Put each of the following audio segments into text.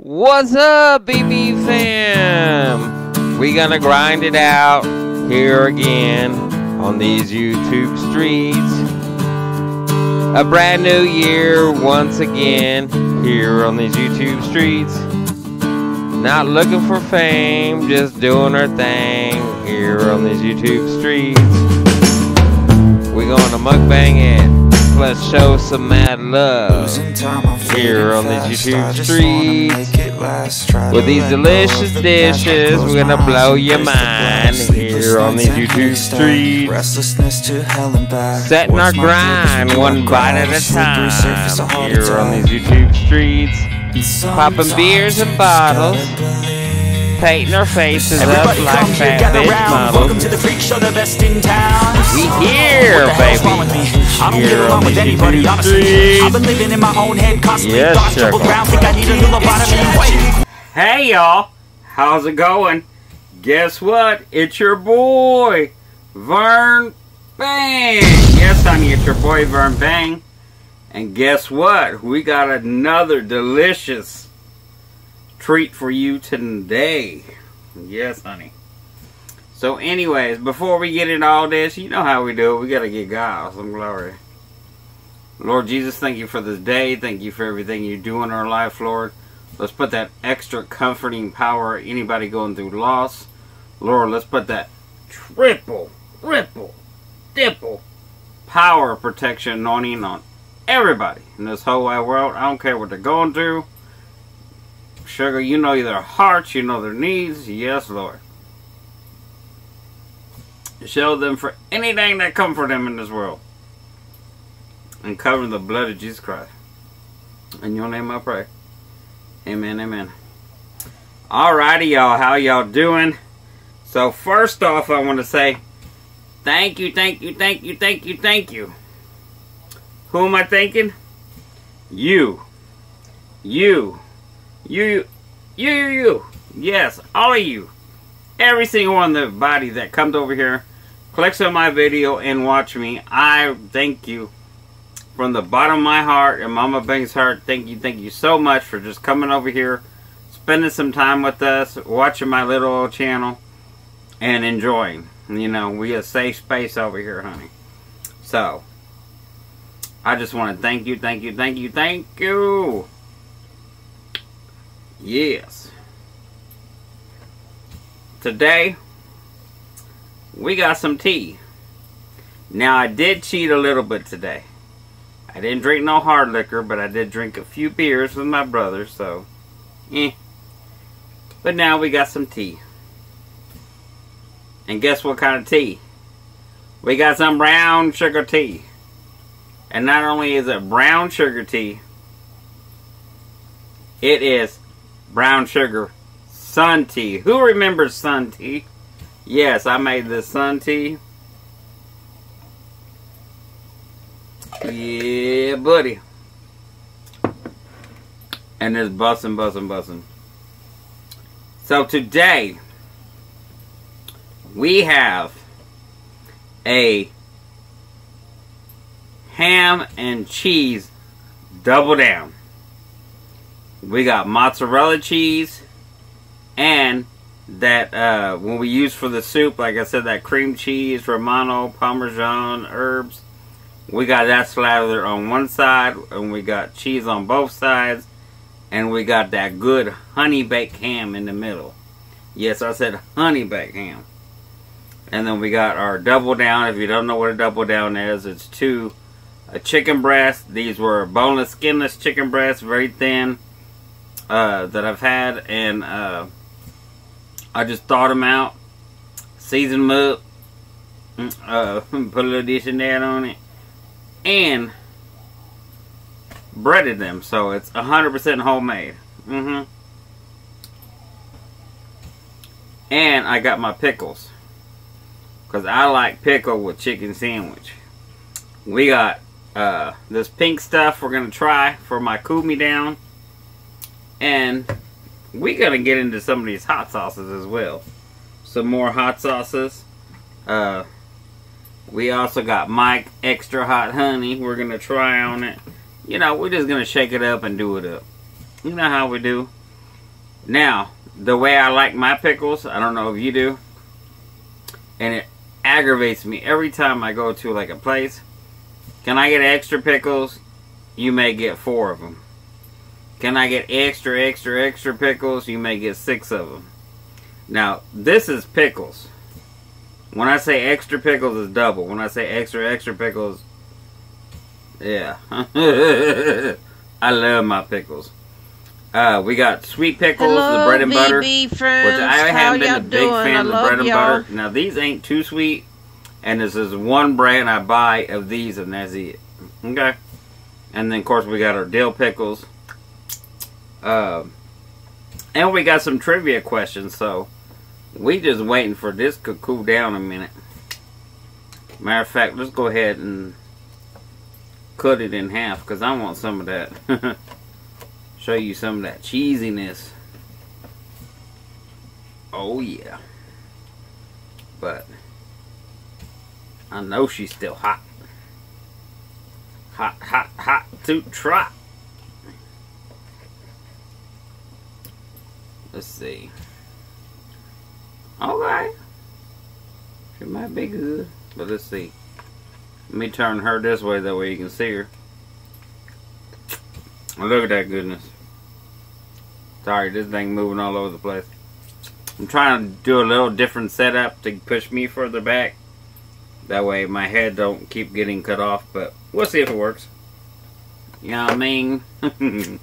What's up, BB fam? We gonna grind it out here again on these YouTube streets. A brand new year once again here on these YouTube streets. Not looking for fame, just doing our thing here on these YouTube streets. We gonna mukbang it. Let's show some mad love. Here on these YouTube streets. With these delicious dishes, we're gonna blow your mind here on these YouTube streets. Setting our grind one bite at a time here on these YouTube streets. Popping beers and bottles. Painting our faces up like fat bitch round. Welcome to the freak show, the best in town. We here, What the hell's baby. wrong with me? I don't Here get on along with anybody, honestly. I've been living in my own head, constantly Yes, thoughts trouble Chuckle. Think I need a little vitamin. Wait. Hey y'all, how's it going? Guess what? It's your boy, Vern Bang. Yes, honey, it's your boy, Vern Bang. And guess what? We got another delicious treat for you today. Yes, honey. So, anyways, before we get into all this, you know how we do it. We got to get God some glory. Lord Jesus, thank you for this day. Thank you for everything you do in our life, Lord. Let's put that extra comforting power anybody going through loss. Lord, let's put that triple, ripple, dipple power protection anointing on everybody in this whole wide world. I don't care what they're going through. Sugar, you know their hearts, you know their needs. Yes, Lord. Show them for anything that come for them in this world. And cover the blood of Jesus Christ. In your name I pray. Amen, amen. Alrighty, y'all. How y'all doing? So, first off, I want to say thank you, thank you, thank you, thank you, thank you. Who am I thanking? You. You. You. You, you, you. Yes, all of you. Every single one of the body that comes over here, clicks on my video, and watch me. I thank you from the bottom of my heart and Mama Bang's heart, thank you, thank you so much for just coming over here, spending some time with us, watching my little old channel, and enjoying. You know, we a safe space over here, honey. So, I just want to thank you, thank you, thank you, thank you. Yes. Today, we got some tea. Now, I did cheat a little bit today. I didn't drink no hard liquor, but I did drink a few beers with my brother, so, eh. But now we got some tea. And guess what kind of tea? We got some brown sugar tea. And not only is it brown sugar tea, it is brown sugar sun tea. Who remembers sun tea? Yes, I made this sun tea. Yeah, buddy. And it's bussin', bussin', bussin'. So today, we have a ham and cheese double down. We got mozzarella cheese and that uh, when we use for the soup, like I said, that cream cheese, Romano, Parmesan, herbs. We got that slathered on one side, and we got cheese on both sides, and we got that good honey baked ham in the middle. Yes, I said honey baked ham. And then we got our double down. If you don't know what a double down is, it's two a chicken breast. These were boneless, skinless chicken breasts, very thin, uh, that I've had, and uh, I just thawed them out, seasoned them up, mm, uh, put a little dish in there on it, and breaded them. So it's 100% homemade. Mm hmm And I got my pickles. Because I like pickle with chicken sandwich. We got uh, this pink stuff we're going to try for my cool me down. And we're going to get into some of these hot sauces as well. Some more hot sauces. Uh, we also got Mike Extra Hot Honey. We're going to try on it. You know, we're just going to shake it up and do it up. You know how we do. Now, the way I like my pickles, I don't know if you do, and it aggravates me every time I go to like a place. Can I get extra pickles? You may get four of them. Can I get extra, extra, extra pickles? You may get six of them. Now, this is pickles. When I say extra pickles, is double. When I say extra, extra pickles, yeah. I love my pickles. Uh, we got sweet pickles, Hello, the bread and butter. Friends. Which I haven't been a big doing? fan of the bread and butter. Now these ain't too sweet, and this is one brand I buy of these, and that's it. Okay. And then of course we got our dill pickles. Um, and we got some trivia questions, so we just waiting for this to cool down a minute. Matter of fact, let's go ahead and cut it in half because I want some of that. Show you some of that cheesiness. Oh yeah. But I know she's still hot. Hot, hot, hot to try. Let's see. Okay. She might be good. But let's see. Let me turn her this way that way you can see her. Look at that goodness. Sorry, this thing moving all over the place. I'm trying to do a little different setup to push me further back. That way my head don't keep getting cut off, but we'll see if it works. You know what I mean?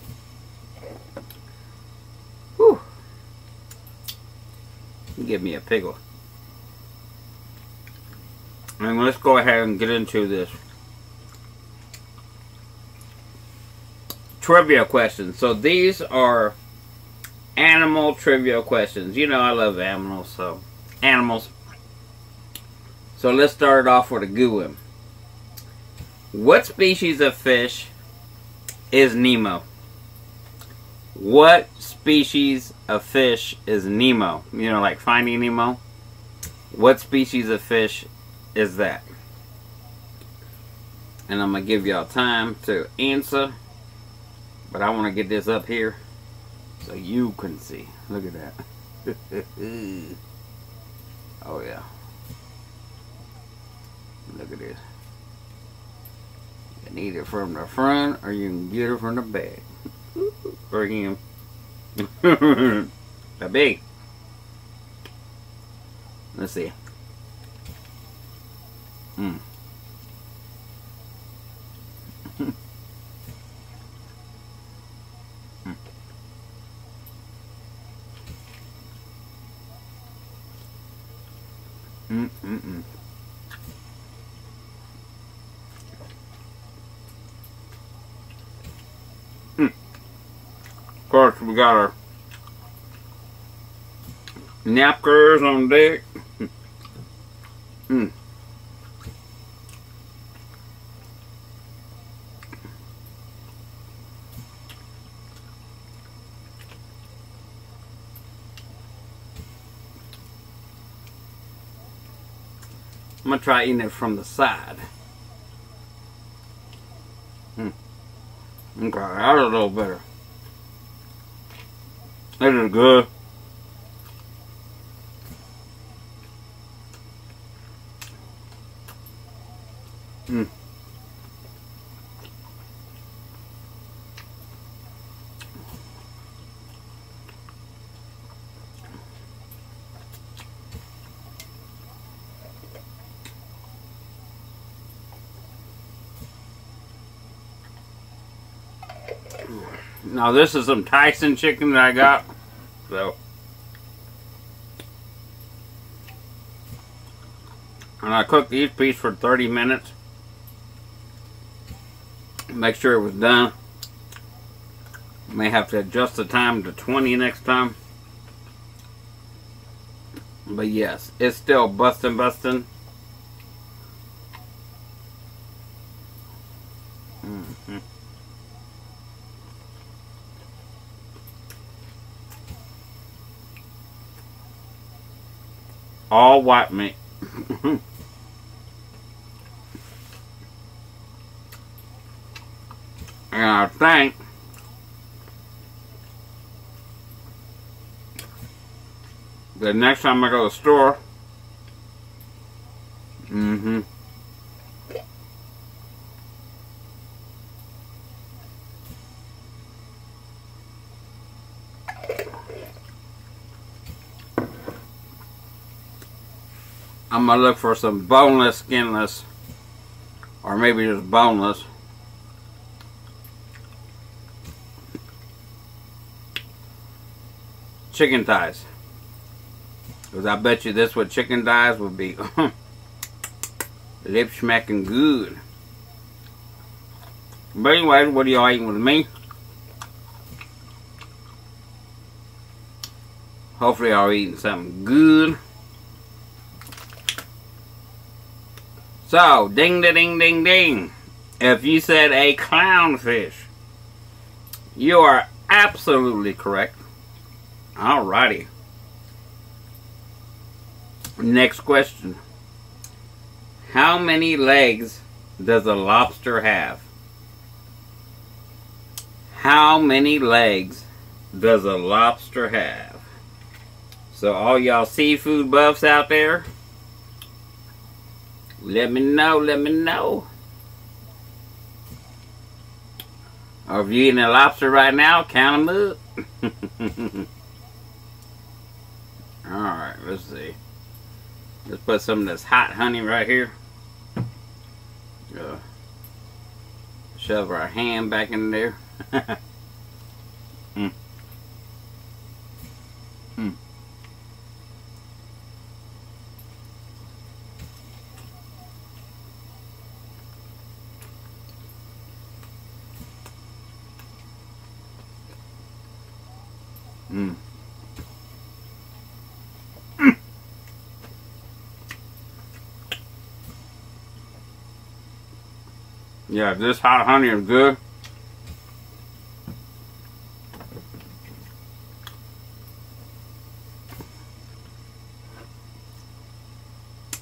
Give me a pickle. And let's go ahead and get into this. Trivia questions. So these are animal trivia questions. You know I love animals, so animals. So let's start it off with a good. What species of fish is Nemo? What species of fish is Nemo? You know, like Finding Nemo. What species of fish is that? And I'm gonna give y'all time to answer, but I want to get this up here so you can see. Look at that. oh yeah. Look at this. You can eat it from the front, or you can get it from the back. Or him. that big. Let's see. Mm. Mm mm mm. Mm. Of course, we got our napkins on deck. Mm. I'm gonna try eating it from the side. Hmm. Okay, that's a little better. That is good. Hmm. Now this is some Tyson chicken that I got. So and I cooked each piece for 30 minutes. Make sure it was done. May have to adjust the time to 20 next time. But yes, it's still busting, busting. all white meat. and I think the next time I go to the store, I'm gonna look for some boneless, skinless, or maybe just boneless. Chicken thighs. Because I bet you this what chicken thighs would be lip smacking good. But anyway, what are y'all eating with me? Hopefully y'all eating something good. So, ding da ding ding ding. If you said a clownfish, you are absolutely correct. Alrighty. Next question. How many legs does a lobster have? How many legs does a lobster have? So all y'all seafood buffs out there, let me know, let me know. Or if you're eating a lobster right now, count them up. Alright, let's see. Let's put some of this hot honey right here. Uh, shove our hand back in there. mm. Mm. Mm. Yeah, this hot honey is good.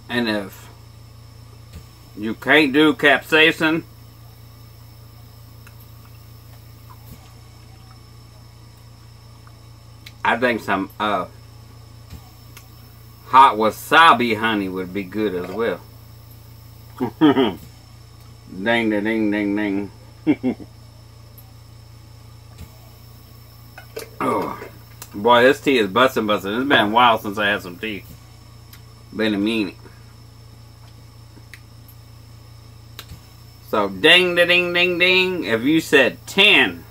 And if you can't do capsaicin, I think some uh, hot wasabi honey would be good as well. Ding, da, ding, ding, ding. oh, boy, this tea is busting, busting. It's been a while since I had some tea. Been a minute. So, ding, da, ding, ding, ding. If you said 10,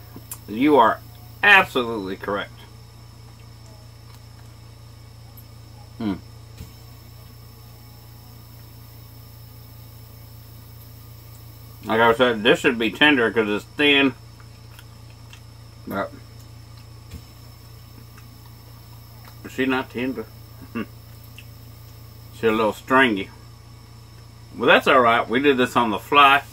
you are absolutely correct. Hmm. Like I said, this should be tender because it's thin. But she not tender. she's a little stringy. Well, that's alright. We did this on the fly.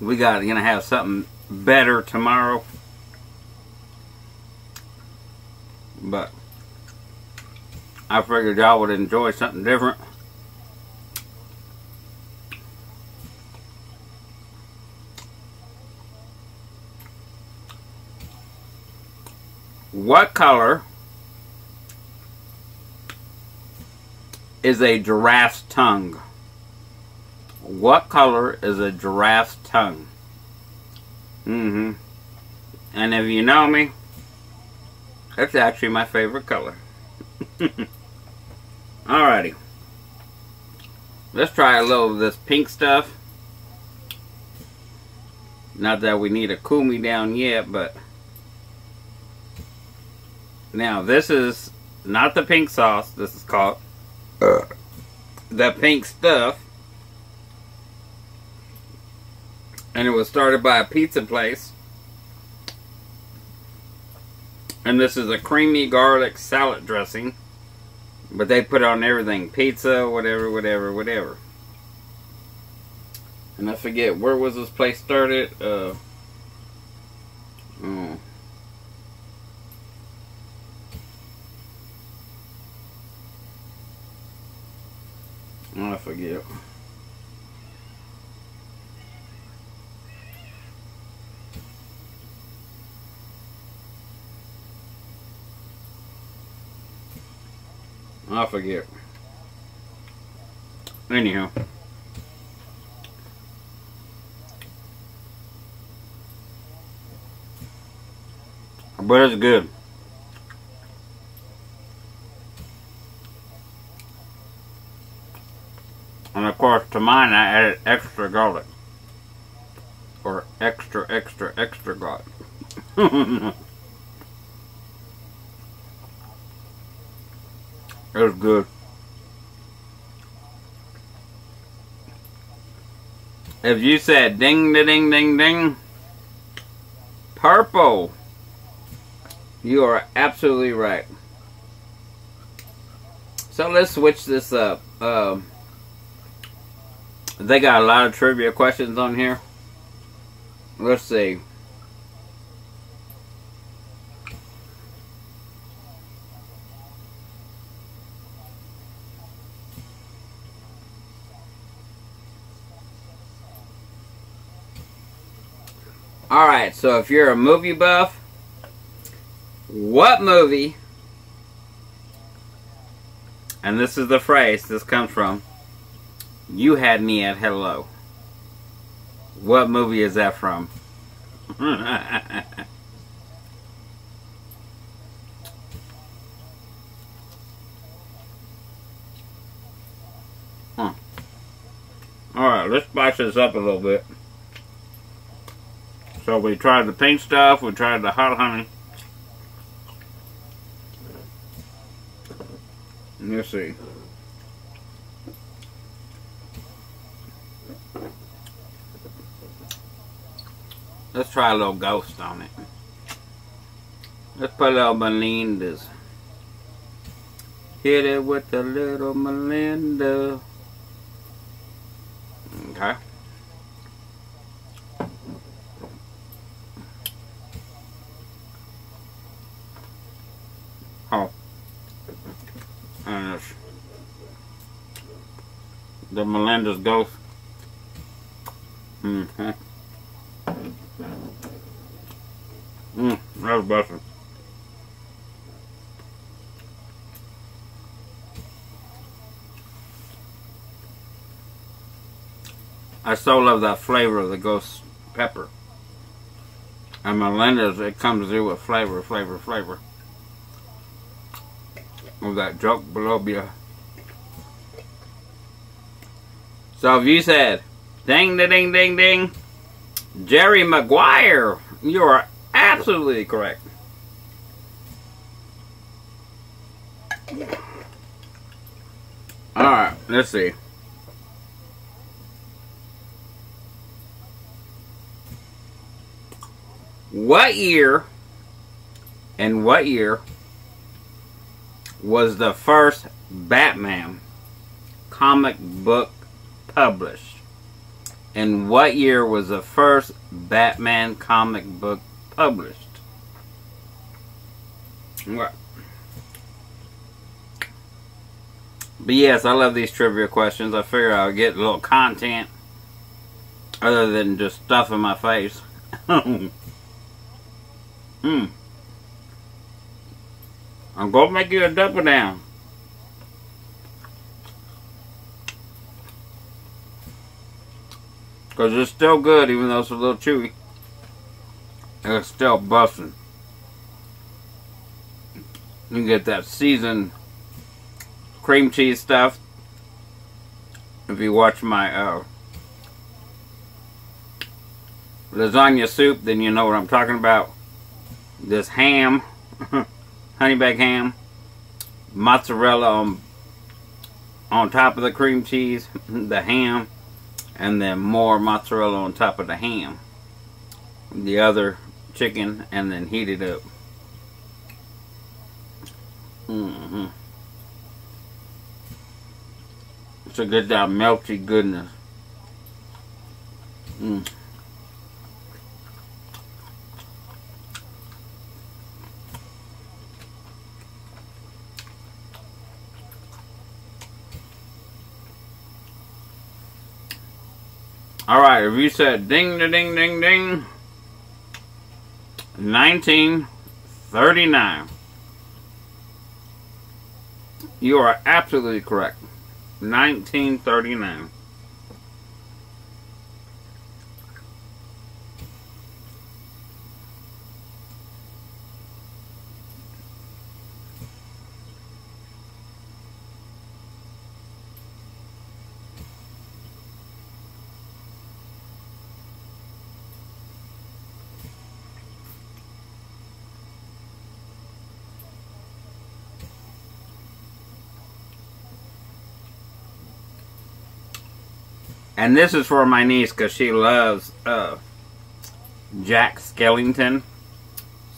We got gonna have something better tomorrow. But I figured y'all would enjoy something different. What color is a giraffe's tongue? What color is a giraffe's tongue? Mm-hmm. And if you know me, that's actually my favorite color. Alrighty. Let's try a little of this pink stuff. Not that we need to cool me down yet, but... Now, this is not the pink sauce. This is called uh, the pink stuff. And it was started by a pizza place. And this is a creamy garlic salad dressing. But they put on everything. Pizza, whatever, whatever, whatever. And I forget, where was this place started? Uh, oh. forget. I forget. Anyhow. But it's good. To mine, I added extra garlic. Or extra, extra, extra garlic. it was good. If you said ding, da, ding, ding, ding, purple, you are absolutely right. So let's switch this up. Um, they got a lot of trivia questions on here. Let's see. Alright, so if you're a movie buff, what movie, and this is the phrase this comes from, you had me at hello. What movie is that from? huh. Hmm. Alright, let's spice this up a little bit. So we tried the pink stuff, we tried the hot honey. Let's see. Try a little ghost on it. Let's put a little Melinda's. Hit it with a little Melinda. Okay. Oh. And it's the Melinda's ghost. Mm-hmm. I so love that flavor of the ghost pepper. And Melinda's, it comes through with flavor, flavor, flavor. Of that joke you. So if you said, ding, ding, ding, ding, ding, Jerry Maguire, you are absolutely correct. Alright, let's see. What year and what year was the first Batman comic book published? And what year was the first Batman comic book published? What? But yes, I love these trivia questions. I figure I'll get a little content other than just stuff in my face. Hmm. I'm gonna make you a double down. Because it's still good, even though it's a little chewy. And it's still busting. You get that seasoned cream cheese stuff. If you watch my uh, lasagna soup, then you know what I'm talking about. This ham, honey ham, mozzarella on, on top of the cream cheese, the ham, and then more mozzarella on top of the ham. The other chicken, and then heat it up. Mm-hmm. It's a good that melty goodness. Mm. All right, if you said ding, ding, ding, ding, 1939. You are absolutely correct. 1939. And this is for my niece because she loves uh, Jack Skellington.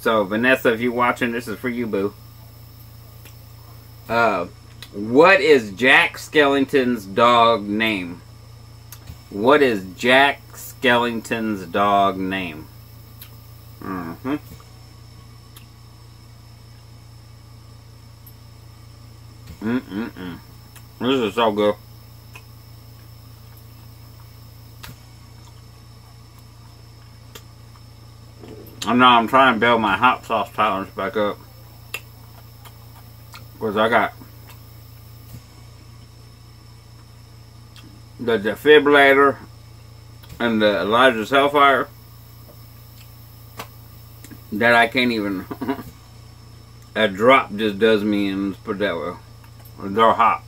So, Vanessa, if you're watching, this is for you, boo. Uh, what is Jack Skellington's dog name? What is Jack Skellington's dog name? Mm-hmm. Mm-mm-mm. This is so good. I know I'm trying to build my hot sauce tolerance back up. Because I got the defibrillator and the Elijah's Hellfire that I can't even. a drop just does me in, let's put that way. They're hot.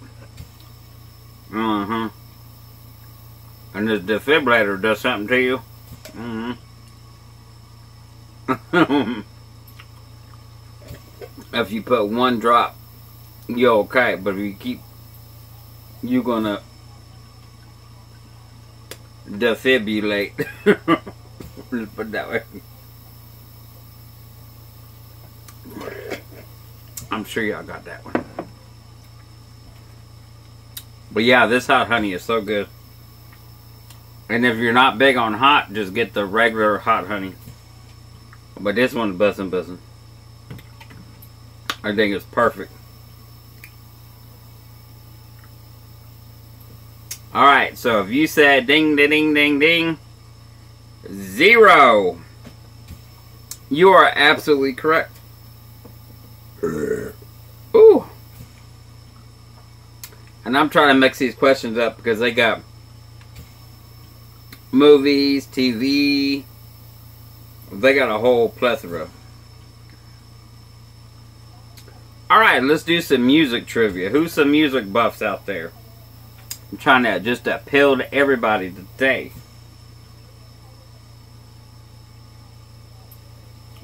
Mm hmm. And this defibrillator does something to you. Mm hmm. if you put one drop, you're okay. But if you keep, you're gonna defibrillate. Let's put that way. I'm sure y'all got that one. But yeah, this hot honey is so good. And if you're not big on hot, just get the regular hot honey. But this one's bussin' bussin'. I think it's perfect. Alright, so if you said ding, ding, ding, ding, ding, zero, you are absolutely correct. Ooh. And I'm trying to mix these questions up because they got movies, TV, they got a whole plethora. Alright, let's do some music trivia. Who's some music buffs out there? I'm trying to just appeal to everybody today.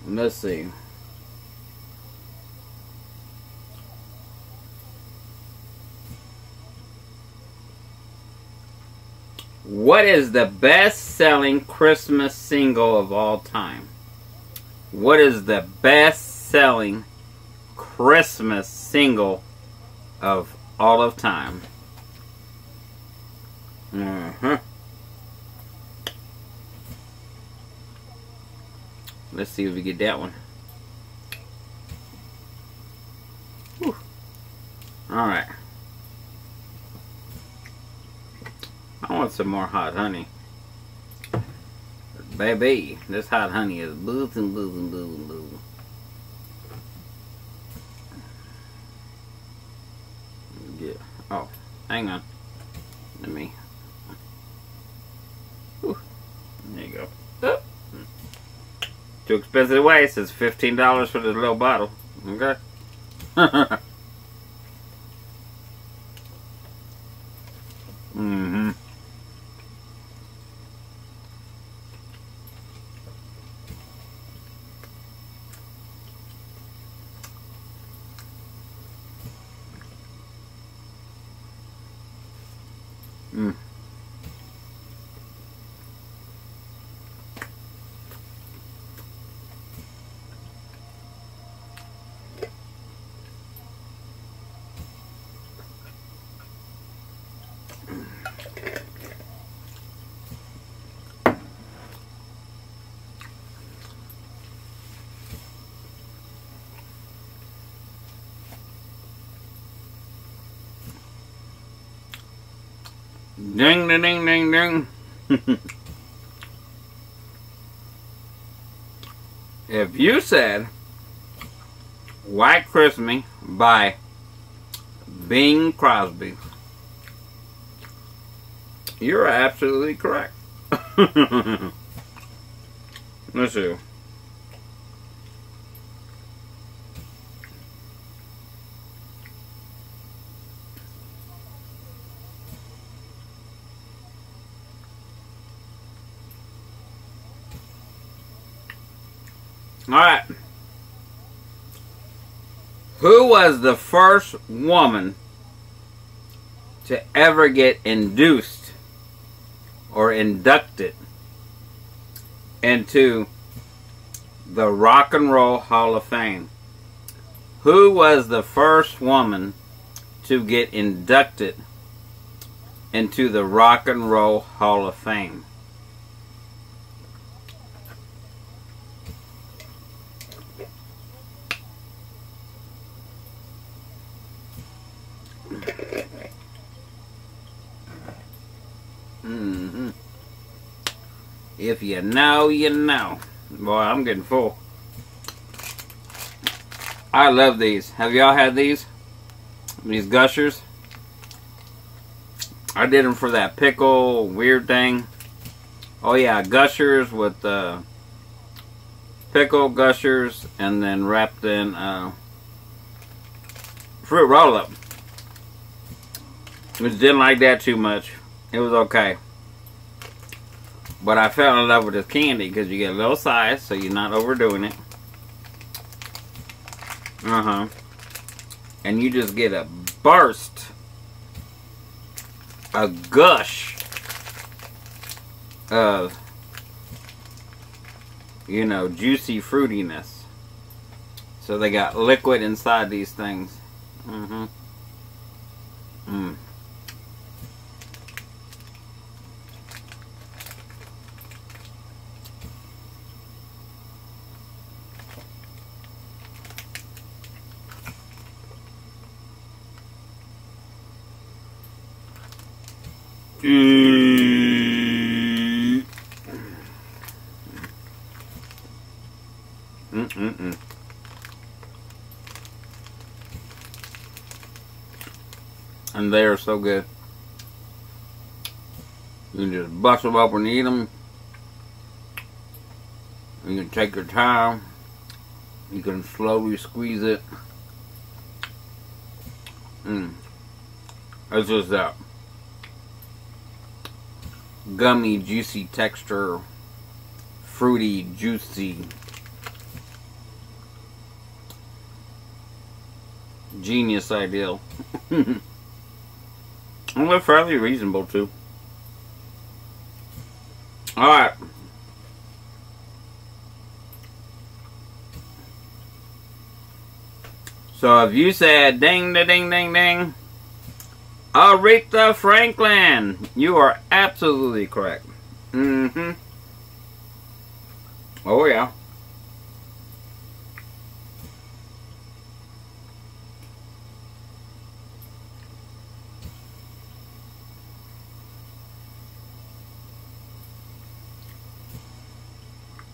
Let's see. What is the best selling Christmas single of all time? What is the best selling Christmas single of all of time? Mm-hmm. Let's see if we get that one. All I want some more hot honey. Baby, this hot honey is boozing, boozing, boozing, boozing. Yeah. Oh, hang on. Let me. Whew. There you go. Too expensive to waste. It's fifteen dollars for this little bottle. Okay. mm-hmm. Mm. Ding, ding, ding, ding, ding. if you said White Christmas by Bing Crosby. You're absolutely correct. Let's see. All right. Who was the first woman to ever get induced or inducted into the Rock and Roll Hall of Fame? Who was the first woman to get inducted into the Rock and Roll Hall of Fame? hmm If you know, you know. Boy, I'm getting full. I love these. Have y'all had these? These gushers? I did them for that pickle weird thing. Oh yeah, gushers with uh, pickle gushers and then wrapped in uh, fruit roll up. Just didn't like that too much. It was okay. But I fell in love with this candy because you get a little size, so you're not overdoing it. Uh huh. And you just get a burst, a gush of, you know, juicy fruitiness. So they got liquid inside these things. Mm hmm. Mm. Mm. Mm-mm-mm. And they are so good. You can just bust them up and eat them. You can take your time. You can slowly squeeze it. Mm. It's just that gummy, juicy texture, fruity, juicy. Genius ideal. and they're fairly reasonable too. Alright. So if you said ding ding ding ding Aretha Franklin. You are absolutely correct. Mm-hmm. Oh, yeah.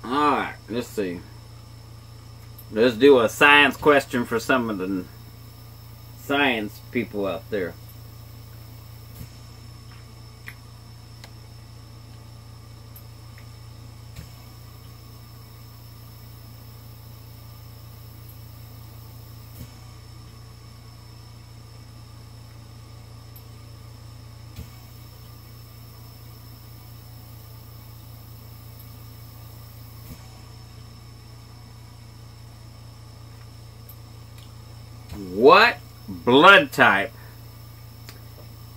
Alright, let's see. Let's do a science question for some of the science people out there. What blood type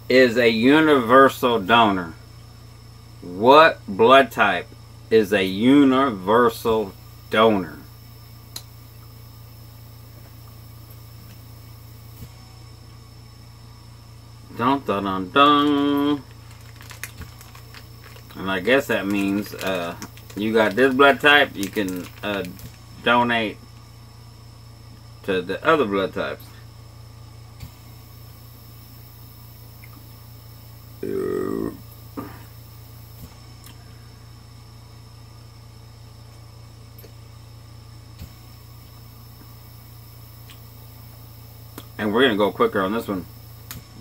is a universal donor? What blood type is a universal donor? Dun dun dun dun. And I guess that means uh, you got this blood type, you can uh, donate to the other blood types. And we're going to go quicker on this one.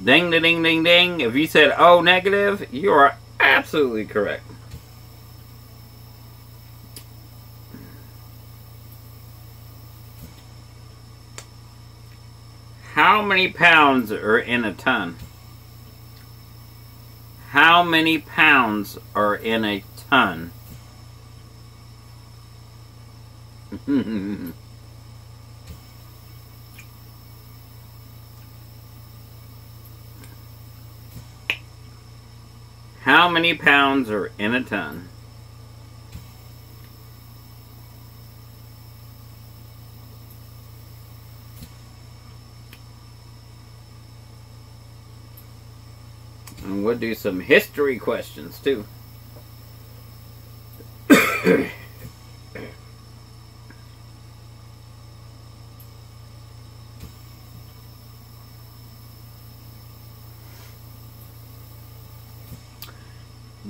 Ding, ding, ding, ding, ding. If you said O negative, you are absolutely correct. How many pounds are in a ton? How many pounds are in a ton? How many pounds are in a ton? And we'll do some history questions too.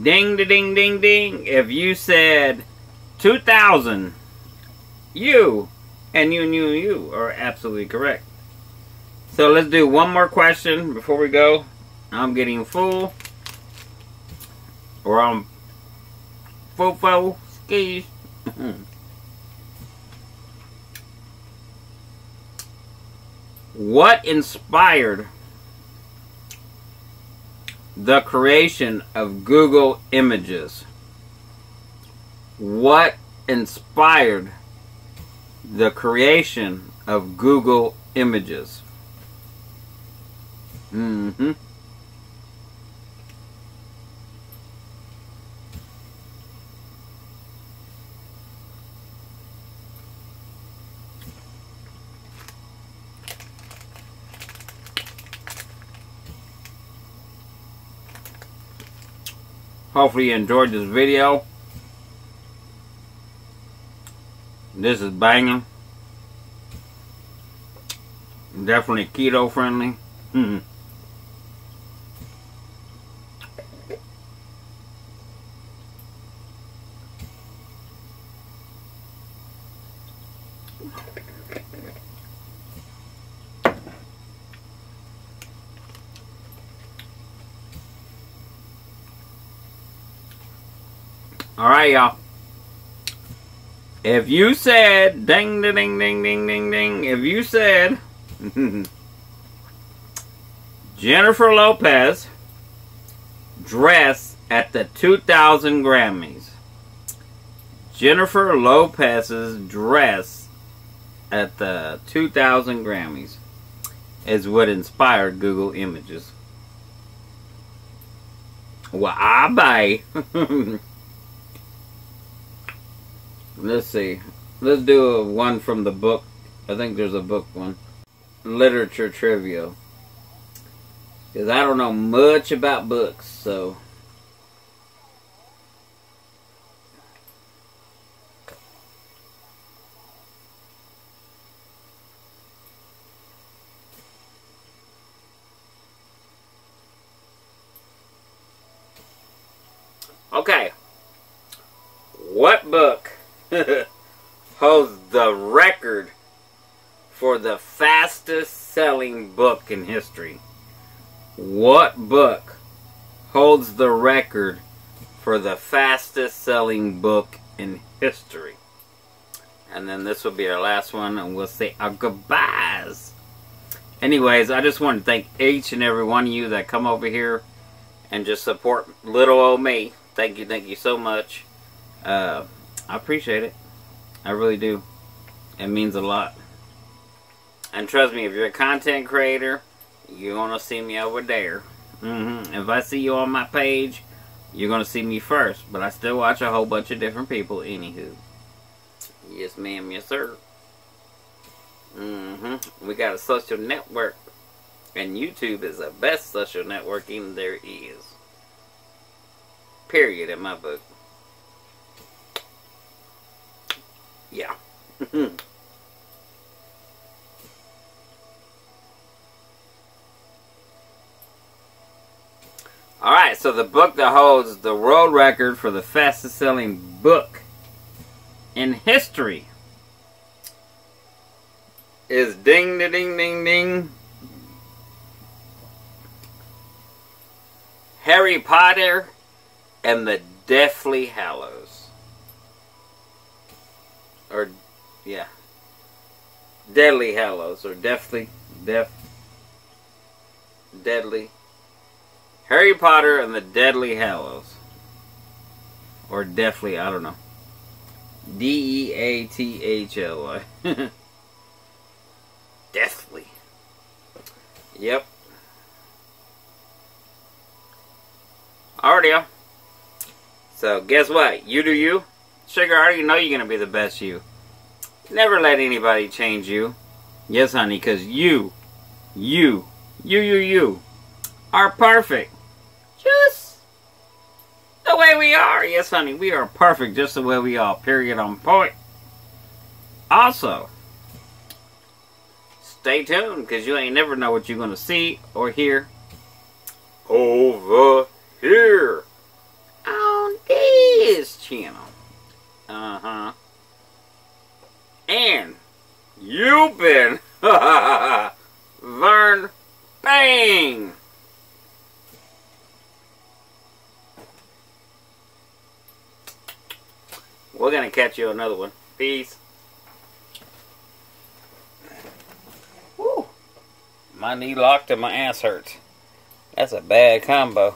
Ding, ding, ding, ding. If you said 2000, you and you and you and you are absolutely correct. So let's do one more question before we go. I'm getting full. Or I'm full full skis. what inspired the creation of Google Images? What inspired the creation of Google Images? Mm-hmm. Hopefully you enjoyed this video. This is banging. Definitely keto friendly. Mm. All right, y'all. If you said ding ding ding ding ding ding ding, if you said Jennifer Lopez dress at the 2000 Grammys. Jennifer Lopez's dress at the 2000 Grammys is what inspired Google Images. Well, I buy. Let's see. Let's do a one from the book. I think there's a book one. Literature trivia. Because I don't know much about books, so. Okay. What book holds the record for the fastest selling in history? What book holds the record for the fastest selling book in history? And then this will be our last one, and we'll say our goodbyes. Anyways, I just want to thank each and every one of you that come over here and just support little old me. Thank you, thank you so much. Uh, I appreciate it. I really do. It means a lot. And trust me, if you're a content creator, you're going to see me over there. Mm-hmm. If I see you on my page, you're going to see me first. But I still watch a whole bunch of different people, anywho. Yes, ma'am. Yes, sir. Mm-hmm. We got a social network. And YouTube is the best social networking there is. Period in my book. Yeah. Alright, so the book that holds the world record for the fastest selling book in history is Ding Ding Ding Ding ding Harry Potter and the Deathly Hallows. Or, yeah. Deadly Hallows, or Deathly, Death, Deadly. Harry Potter and the Deadly Hallows. Or Deathly, I don't know. D E A T H L Y. Deathly. Yep. Y'all. So, guess what? You do you. Sugar, I already know you're going to be the best you. Never let anybody change you. Yes, honey, because you, you, you, you, you are perfect. Way we are. Yes, honey, we are perfect just the way we are. Period on point. Also, stay tuned because you ain't never know what you're going to see or hear over here on this channel. Uh huh. And you've been Vern Bang. We're gonna catch you another one. Peace. Woo. My knee locked and my ass hurts. That's a bad combo.